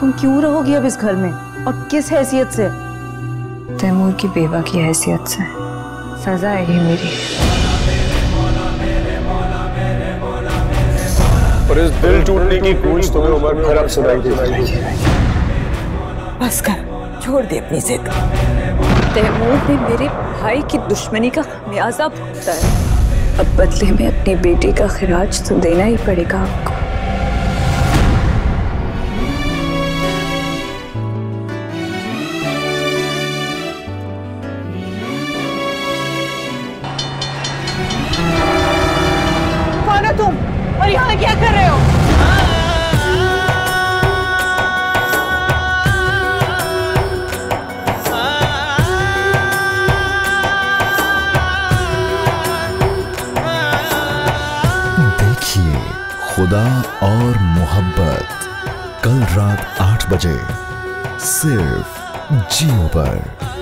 तुम क्यों रहोगी अब इस घर में? और किस हैसियत से? तैमूर की बेवा की हैसियत से। सजा है ये मेरी। और इस दिल टूटने की गूंज तुम्हें उम्र भर अब सुनाई देगी बस कर छोड़ दे अपनी जिद। तैमूर ने मेरे भाई की दुश्मनी का म्याजा भुगता है। अब बदले में अपनी बेटी का खराज तो देना ही पड़ेगा आपको। तुम? और यहाँ क्या कर रहे हो? देखिए, खुदा और मोहब्बत कल रात आठ बजे सिर्फ़ जियो पर।